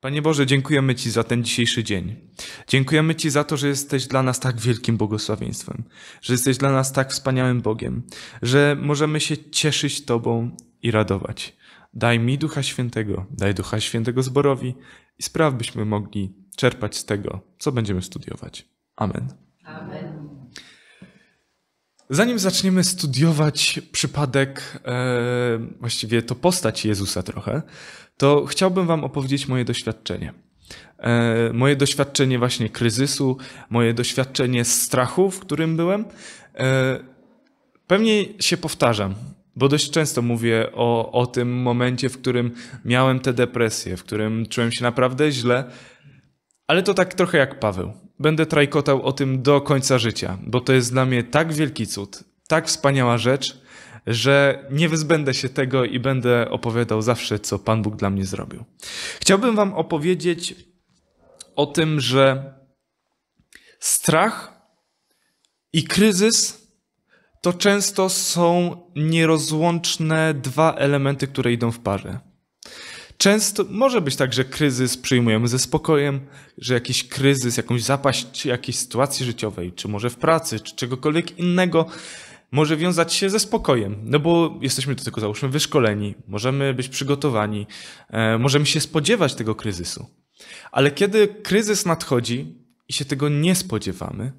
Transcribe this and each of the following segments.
Panie Boże, dziękujemy Ci za ten dzisiejszy dzień. Dziękujemy Ci za to, że jesteś dla nas tak wielkim błogosławieństwem, że jesteś dla nas tak wspaniałym Bogiem, że możemy się cieszyć Tobą i radować. Daj mi Ducha Świętego, daj Ducha Świętego zborowi i spraw, byśmy mogli czerpać z tego, co będziemy studiować. Amen. Amen. Zanim zaczniemy studiować przypadek, e, właściwie to postać Jezusa trochę, to chciałbym Wam opowiedzieć moje doświadczenie. E, moje doświadczenie właśnie kryzysu, moje doświadczenie strachu, w którym byłem. E, pewnie się powtarzam, bo dość często mówię o, o tym momencie, w którym miałem tę depresję, w którym czułem się naprawdę źle, ale to tak trochę jak Paweł. Będę trajkotał o tym do końca życia, bo to jest dla mnie tak wielki cud, tak wspaniała rzecz, że nie wyzbędę się tego i będę opowiadał zawsze, co Pan Bóg dla mnie zrobił. Chciałbym Wam opowiedzieć o tym, że strach i kryzys to często są nierozłączne dwa elementy, które idą w parze. Często może być tak, że kryzys przyjmujemy ze spokojem, że jakiś kryzys, jakąś zapaść jakiejś sytuacji życiowej, czy może w pracy, czy czegokolwiek innego, może wiązać się ze spokojem, no bo jesteśmy do tego, załóżmy, wyszkoleni, możemy być przygotowani, e, możemy się spodziewać tego kryzysu. Ale kiedy kryzys nadchodzi i się tego nie spodziewamy,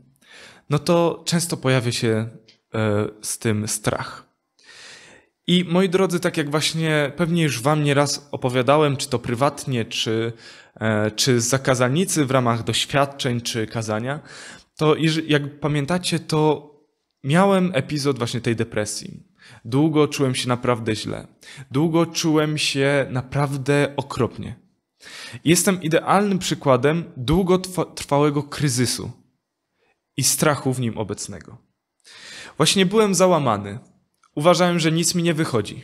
no to często pojawia się e, z tym strach. I moi drodzy, tak jak właśnie pewnie już wam nieraz opowiadałem, czy to prywatnie, czy, e, czy z zakazalnicy w ramach doświadczeń, czy kazania, to jak pamiętacie, to Miałem epizod właśnie tej depresji. Długo czułem się naprawdę źle. Długo czułem się naprawdę okropnie. Jestem idealnym przykładem długotrwałego kryzysu i strachu w nim obecnego. Właśnie byłem załamany. Uważałem, że nic mi nie wychodzi.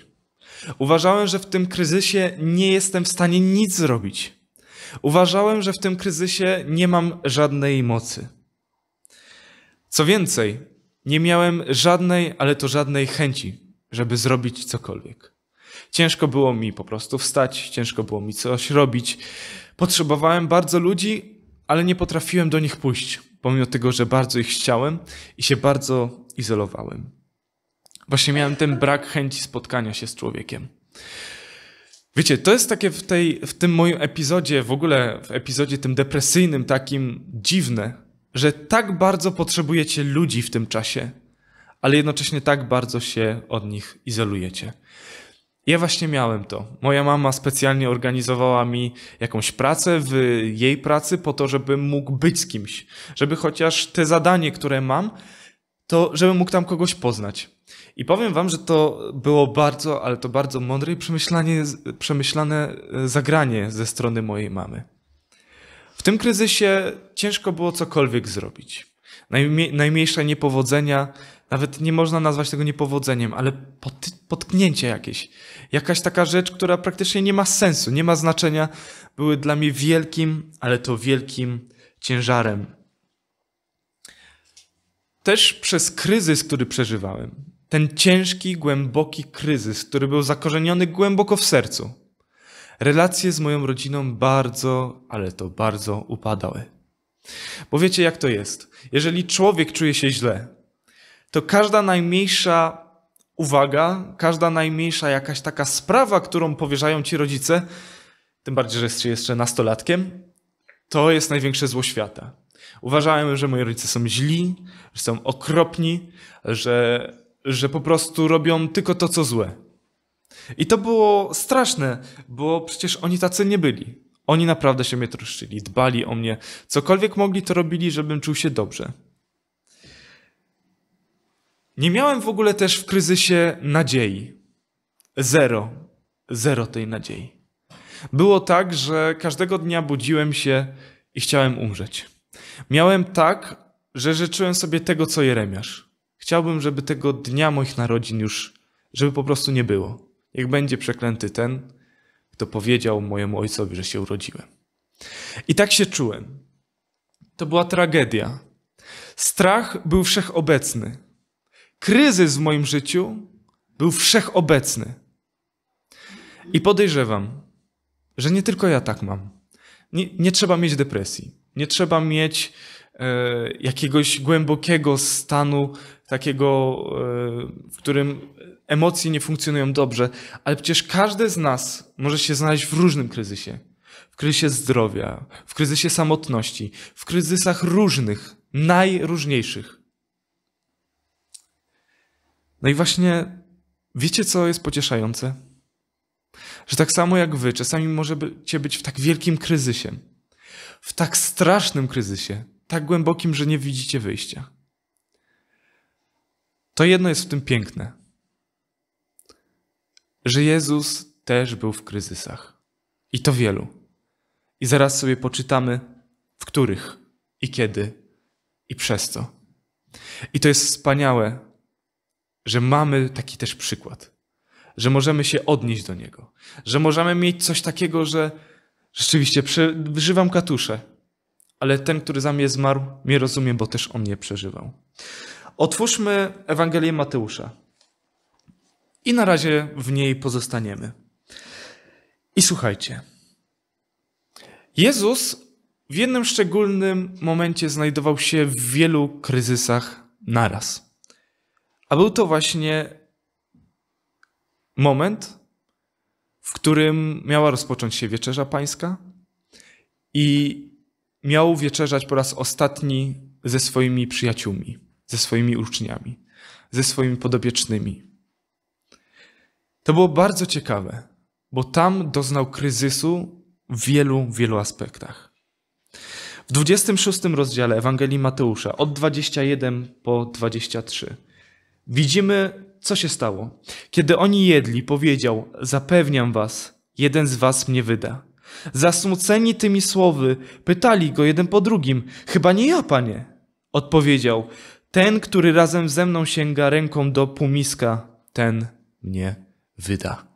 Uważałem, że w tym kryzysie nie jestem w stanie nic zrobić. Uważałem, że w tym kryzysie nie mam żadnej mocy. Co więcej, nie miałem żadnej, ale to żadnej chęci, żeby zrobić cokolwiek. Ciężko było mi po prostu wstać, ciężko było mi coś robić. Potrzebowałem bardzo ludzi, ale nie potrafiłem do nich pójść, pomimo tego, że bardzo ich chciałem i się bardzo izolowałem. Właśnie miałem ten brak chęci spotkania się z człowiekiem. Wiecie, to jest takie w, tej, w tym moim epizodzie, w ogóle w epizodzie tym depresyjnym, takim dziwne, że tak bardzo potrzebujecie ludzi w tym czasie, ale jednocześnie tak bardzo się od nich izolujecie. Ja właśnie miałem to. Moja mama specjalnie organizowała mi jakąś pracę w jej pracy po to, żebym mógł być z kimś. Żeby chociaż te zadanie, które mam, to żebym mógł tam kogoś poznać. I powiem wam, że to było bardzo, ale to bardzo mądre i przemyślane zagranie ze strony mojej mamy. W tym kryzysie ciężko było cokolwiek zrobić. najmniejsze niepowodzenia, nawet nie można nazwać tego niepowodzeniem, ale pot, potknięcie jakieś. Jakaś taka rzecz, która praktycznie nie ma sensu, nie ma znaczenia, były dla mnie wielkim, ale to wielkim ciężarem. Też przez kryzys, który przeżywałem, ten ciężki, głęboki kryzys, który był zakorzeniony głęboko w sercu, relacje z moją rodziną bardzo, ale to bardzo upadały. Bo wiecie, jak to jest? Jeżeli człowiek czuje się źle, to każda najmniejsza uwaga, każda najmniejsza jakaś taka sprawa, którą powierzają ci rodzice, tym bardziej, że jest jeszcze nastolatkiem, to jest największe zło świata. Uważałem, że moi rodzice są źli, że są okropni, że, że po prostu robią tylko to, co złe. I to było straszne, bo przecież oni tacy nie byli. Oni naprawdę się mnie troszczyli, dbali o mnie. Cokolwiek mogli, to robili, żebym czuł się dobrze. Nie miałem w ogóle też w kryzysie nadziei. Zero. Zero tej nadziei. Było tak, że każdego dnia budziłem się i chciałem umrzeć. Miałem tak, że życzyłem sobie tego, co Jeremiasz. Chciałbym, żeby tego dnia moich narodzin już, żeby po prostu nie było. Niech będzie przeklęty ten, kto powiedział mojemu ojcowi, że się urodziłem. I tak się czułem. To była tragedia. Strach był wszechobecny. Kryzys w moim życiu był wszechobecny. I podejrzewam, że nie tylko ja tak mam, Nie, nie trzeba mieć depresji. Nie trzeba mieć e, jakiegoś głębokiego stanu, takiego, e, w którym emocje nie funkcjonują dobrze, ale przecież każdy z nas może się znaleźć w różnym kryzysie. W kryzysie zdrowia, w kryzysie samotności, w kryzysach różnych, najróżniejszych. No i właśnie wiecie, co jest pocieszające? Że tak samo jak wy, czasami możecie być w tak wielkim kryzysie, w tak strasznym kryzysie, tak głębokim, że nie widzicie wyjścia. To jedno jest w tym piękne, że Jezus też był w kryzysach. I to wielu. I zaraz sobie poczytamy, w których i kiedy i przez co. I to jest wspaniałe, że mamy taki też przykład, że możemy się odnieść do niego, że możemy mieć coś takiego, że rzeczywiście przeżywam katusze, ale ten, który za mnie zmarł, mnie rozumie, bo też on mnie przeżywał. Otwórzmy Ewangelię Mateusza i na razie w niej pozostaniemy. I słuchajcie. Jezus w jednym szczególnym momencie znajdował się w wielu kryzysach naraz. A był to właśnie moment, w którym miała rozpocząć się wieczerza pańska i miał wieczerzać po raz ostatni ze swoimi przyjaciółmi, ze swoimi uczniami, ze swoimi podobiecznymi. To było bardzo ciekawe, bo tam doznał kryzysu w wielu, wielu aspektach. W 26 rozdziale Ewangelii Mateusza, od 21 po 23, widzimy, co się stało. Kiedy oni jedli, powiedział: Zapewniam was, jeden z was mnie wyda. Zasmuceni tymi słowy, pytali go jeden po drugim: Chyba nie ja, panie. Odpowiedział: Ten, który razem ze mną sięga ręką do półmiska, ten mnie wyda.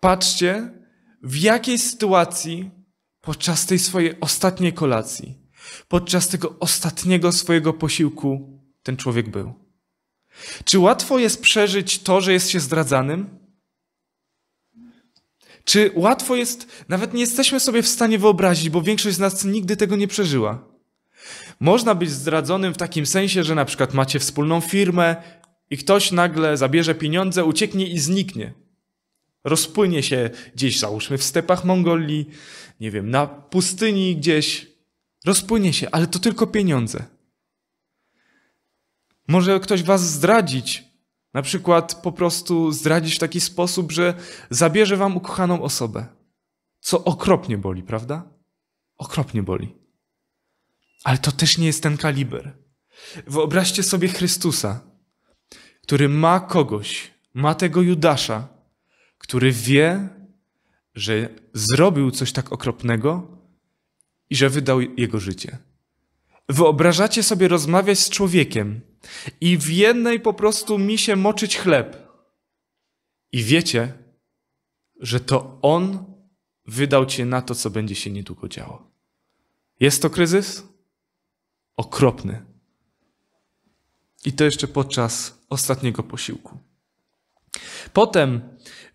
Patrzcie, w jakiej sytuacji podczas tej swojej ostatniej kolacji, podczas tego ostatniego swojego posiłku ten człowiek był. Czy łatwo jest przeżyć to, że jest się zdradzanym? Czy łatwo jest, nawet nie jesteśmy sobie w stanie wyobrazić, bo większość z nas nigdy tego nie przeżyła. Można być zdradzonym w takim sensie, że na przykład macie wspólną firmę i ktoś nagle zabierze pieniądze, ucieknie i zniknie. Rozpłynie się gdzieś, załóżmy w stepach Mongolii, nie wiem, na pustyni gdzieś. Rozpłynie się, ale to tylko pieniądze. Może ktoś was zdradzić, na przykład po prostu zdradzić w taki sposób, że zabierze wam ukochaną osobę. Co okropnie boli, prawda? Okropnie boli. Ale to też nie jest ten kaliber. Wyobraźcie sobie Chrystusa, który ma kogoś, ma tego Judasza, który wie, że zrobił coś tak okropnego i że wydał jego życie. Wyobrażacie sobie rozmawiać z człowiekiem i w jednej po prostu misie moczyć chleb. I wiecie, że to on wydał cię na to, co będzie się niedługo działo. Jest to kryzys? Okropny. I to jeszcze podczas ostatniego posiłku. Potem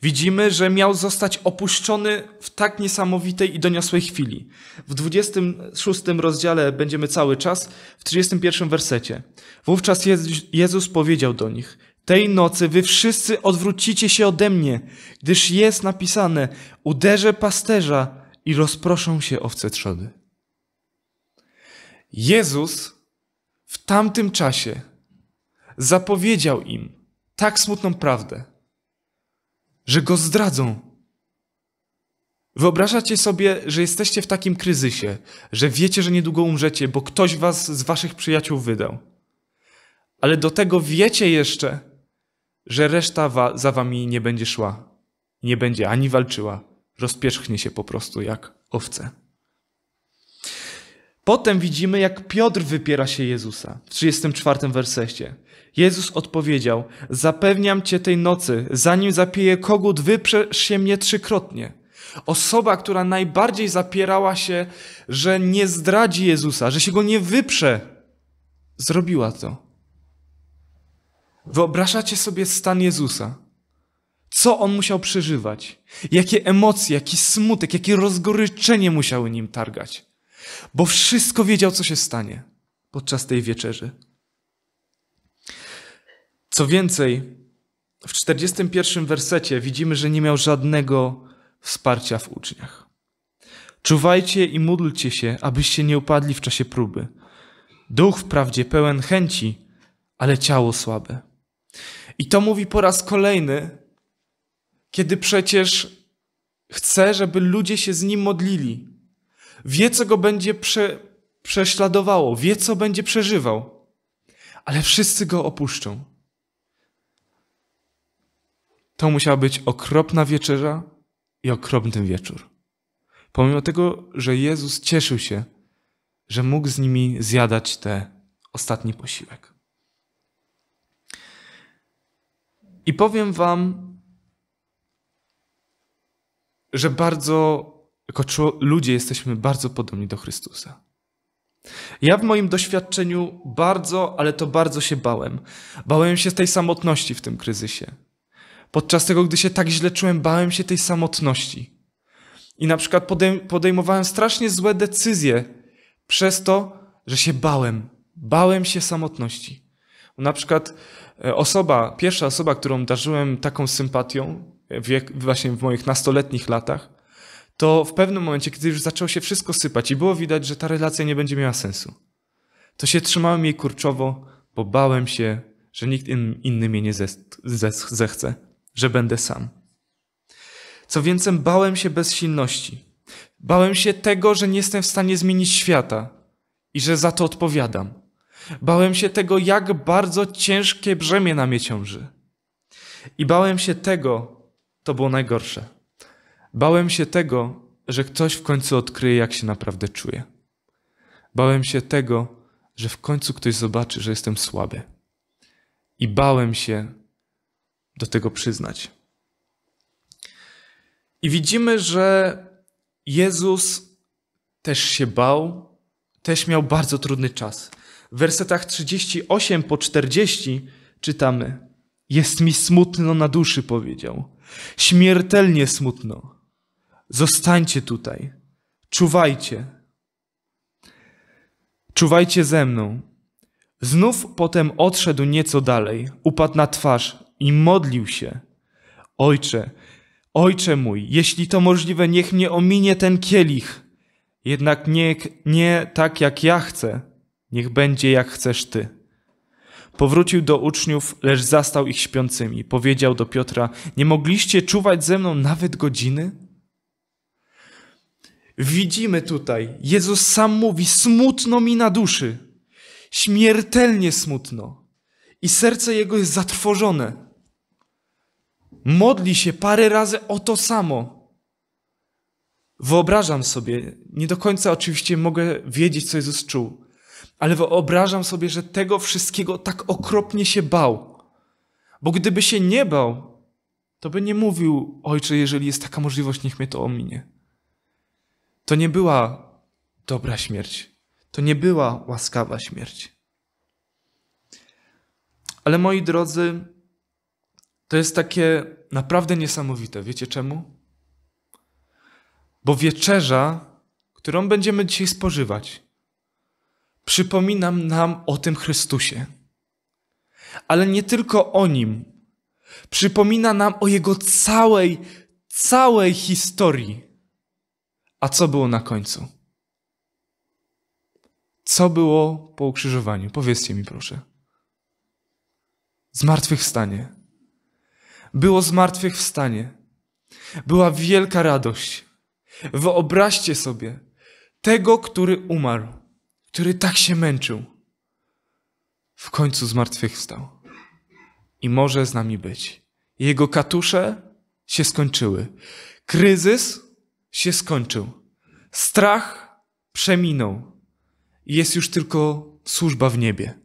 widzimy, że miał zostać opuszczony w tak niesamowitej i doniosłej chwili. W 26 rozdziale będziemy cały czas, w 31 wersecie. Wówczas Jezus powiedział do nich: Tej nocy wy wszyscy odwrócicie się ode mnie, gdyż jest napisane: Uderzę pasterza i rozproszą się owce trzody. Jezus w tamtym czasie zapowiedział im tak smutną prawdę, że go zdradzą. Wyobrażacie sobie, że jesteście w takim kryzysie, że wiecie, że niedługo umrzecie, bo ktoś was z waszych przyjaciół wydał. Ale do tego wiecie jeszcze, że reszta wa za wami nie będzie szła, nie będzie ani walczyła, rozpierzchnie się po prostu jak owce. Potem widzimy, jak Piotr wypiera się Jezusa w 34 wersecie. Jezus odpowiedział: Zapewniam cię tej nocy, zanim zapieje kogut, wyprzesz się mnie trzykrotnie. Osoba, która najbardziej zapierała się, że nie zdradzi Jezusa, że się go nie wyprze, zrobiła to. Wyobrażacie sobie stan Jezusa. Co on musiał przeżywać? Jakie emocje, jaki smutek, jakie rozgoryczenie musiały nim targać? Bo wszystko wiedział, co się stanie podczas tej wieczerzy. Co więcej, w 41 wersecie widzimy, że nie miał żadnego wsparcia w uczniach. Czuwajcie i módlcie się, abyście nie upadli w czasie próby. Duch wprawdzie pełen chęci, ale ciało słabe. I to mówi po raz kolejny, kiedy przecież chce, żeby ludzie się z nim modlili. Wie, co go będzie prze, prześladowało, wie, co będzie przeżywał, ale wszyscy go opuszczą. To musiała być okropna wieczerza i okropny wieczór. Pomimo tego, że Jezus cieszył się, że mógł z nimi zjadać te ostatni posiłek. I powiem Wam, że bardzo, jako ludzie, jesteśmy bardzo podobni do Chrystusa. Ja w moim doświadczeniu bardzo, ale to bardzo się bałem. Bałem się tej samotności w tym kryzysie. Podczas tego, gdy się tak źle czułem, bałem się tej samotności. I na przykład podejmowałem strasznie złe decyzje przez to, że się bałem. Bałem się samotności. Na przykład e, osoba, pierwsza osoba, którą darzyłem taką sympatią, właśnie w moich nastoletnich latach, to w pewnym momencie, kiedy już zaczęło się wszystko sypać i było widać, że ta relacja nie będzie miała sensu, to się trzymałem jej kurczowo, bo bałem się, że nikt inny mnie nie zechce, że będę sam. Co więcej, bałem się bezsilności. Bałem się tego, że nie jestem w stanie zmienić świata i że za to odpowiadam. Bałem się tego, jak bardzo ciężkie brzemię na mnie ciąży. I bałem się tego, to było najgorsze. Bałem się tego, że ktoś w końcu odkryje, jak się naprawdę czuję. Bałem się tego, że w końcu ktoś zobaczy, że jestem słaby. I bałem się do tego przyznać. I widzimy, że Jezus też się bał, też miał bardzo trudny czas. W wersetach 38 po 40 czytamy: Jest mi smutno na duszy, powiedział. Śmiertelnie smutno. Zostańcie tutaj. Czuwajcie. Czuwajcie ze mną. Znów potem odszedł nieco dalej, upadł na twarz i modlił się. Ojcze, ojcze mój, jeśli to możliwe, niech mnie ominie ten kielich. Jednak nie, nie tak jak ja chcę, niech będzie jak chcesz ty. Powrócił do uczniów, lecz zastał ich śpiącymi. Powiedział do Piotra: Nie mogliście czuwać ze mną nawet godziny? Widzimy tutaj, Jezus sam mówi: Smutno mi na duszy, śmiertelnie smutno, i serce jego jest zatrwożone. Modli się parę razy o to samo. Wyobrażam sobie, nie do końca oczywiście mogę wiedzieć, co Jezus czuł, ale wyobrażam sobie, że tego wszystkiego tak okropnie się bał. Bo gdyby się nie bał, to by nie mówił, ojcze, jeżeli jest taka możliwość, niech mnie to ominie. To nie była dobra śmierć. To nie była łaskawa śmierć. Ale moi drodzy, to jest takie naprawdę niesamowite. Wiecie czemu? Bo wieczerza, którą będziemy dzisiaj spożywać, przypominam nam o tym Chrystusie. Ale nie tylko o nim. Przypomina nam o jego całej, całej historii. A co było na końcu? Co było po ukrzyżowaniu? Powiedzcie mi, proszę. Zmartwychwstanie. Było zmartwychwstanie. Była wielka radość. Wyobraźcie sobie tego, który umarł który tak się męczył, w końcu zmartwychwstał i może z nami być. Jego katusze się skończyły. Kryzys się skończył. Strach przeminął. Jest już tylko służba w niebie.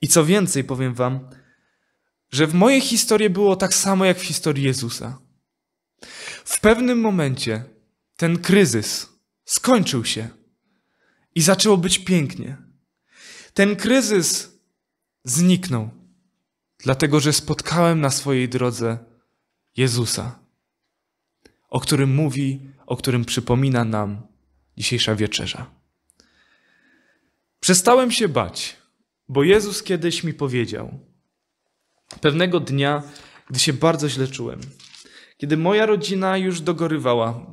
I co więcej, powiem Wam, że w mojej historii było tak samo jak w historii Jezusa. W pewnym momencie ten kryzys skończył się. I zaczęło być pięknie. Ten kryzys zniknął, dlatego że spotkałem na swojej drodze Jezusa, o którym mówi, o którym przypomina nam dzisiejsza wieczerza. Przestałem się bać, bo Jezus kiedyś mi powiedział, pewnego dnia, gdy się bardzo źle czułem, kiedy moja rodzina już dogorywała,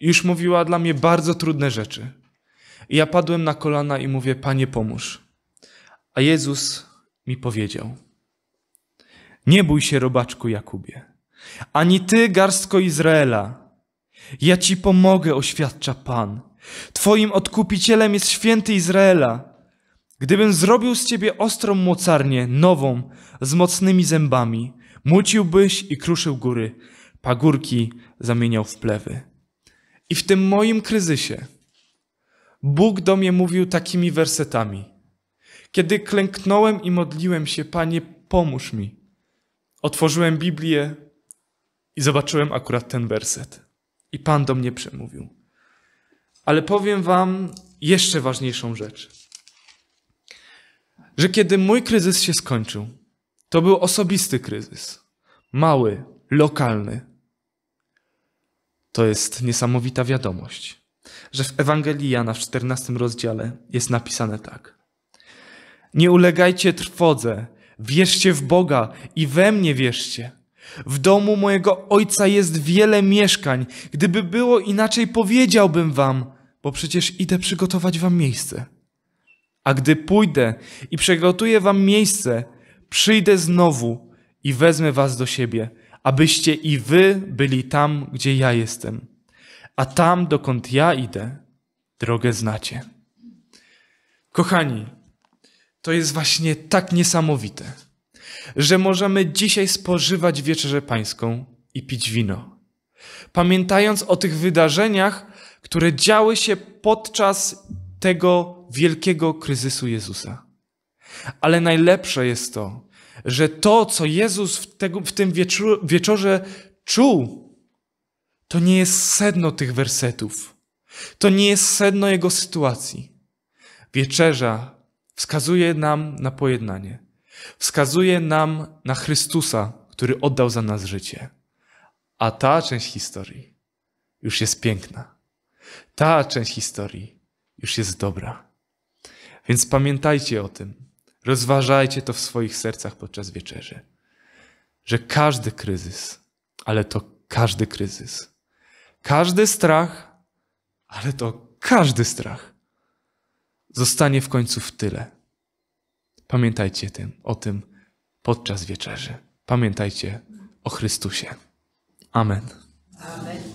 już mówiła dla mnie bardzo trudne rzeczy. I ja padłem na kolana i mówię: Panie, pomóż. A Jezus mi powiedział: Nie bój się, robaczku Jakubie, ani ty, garstko Izraela. Ja ci pomogę, oświadcza Pan. Twoim odkupicielem jest święty Izraela. Gdybym zrobił z ciebie ostrą mocarnię, nową, z mocnymi zębami, muciłbyś i kruszył góry, pagórki zamieniał w plewy. I w tym moim kryzysie Bóg do mnie mówił takimi wersetami. Kiedy klęknąłem i modliłem się, Panie, pomóż mi. Otworzyłem Biblię i zobaczyłem akurat ten werset. I Pan do mnie przemówił. Ale powiem Wam jeszcze ważniejszą rzecz. Że kiedy mój kryzys się skończył, to był osobisty kryzys. Mały, lokalny. To jest niesamowita wiadomość, że w Ewangelii Jana w 14 rozdziale jest napisane tak. Nie ulegajcie trwodze, wierzcie w Boga i we mnie wierzcie. W domu mojego ojca jest wiele mieszkań. Gdyby było inaczej, powiedziałbym wam, bo przecież idę przygotować wam miejsce. A gdy pójdę i przygotuję wam miejsce, przyjdę znowu i wezmę was do siebie, abyście i wy byli tam, gdzie ja jestem. A tam, dokąd ja idę, drogę znacie. Kochani, to jest właśnie tak niesamowite, że możemy dzisiaj spożywać wieczerzę pańską i pić wino. Pamiętając o tych wydarzeniach, które działy się podczas tego wielkiego kryzysu Jezusa. Ale najlepsze jest to, że to, co Jezus w, tego, w tym wieczorze czuł, to nie jest sedno tych wersetów. To nie jest sedno jego sytuacji. Wieczerza wskazuje nam na pojednanie. Wskazuje nam na Chrystusa, który oddał za nas życie. A ta część historii już jest piękna. Ta część historii już jest dobra. Więc pamiętajcie o tym. Rozważajcie to w swoich sercach podczas wieczerzy. Że każdy kryzys, ale to każdy kryzys, każdy strach, ale to każdy strach zostanie w końcu w tyle. Pamiętajcie tym, o tym podczas wieczerzy. Pamiętajcie o Chrystusie. Amen. Amen.